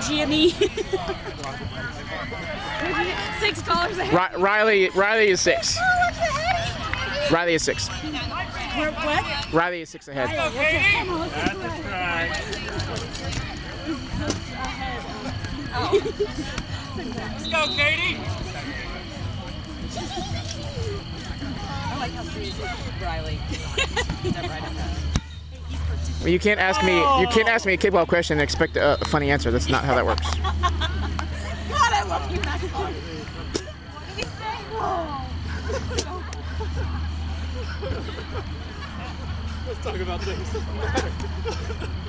GME. Six colors ahead. Ri- Riley Riley is six. Oh, Riley is six. We're what? Riley is six ahead. Let's go, Katie. I like how serious Riley. you can't ask me you can't ask me a kickball question and expect a, a funny answer. That's not how that works. God, I love you, What did he say? Let's talk about things.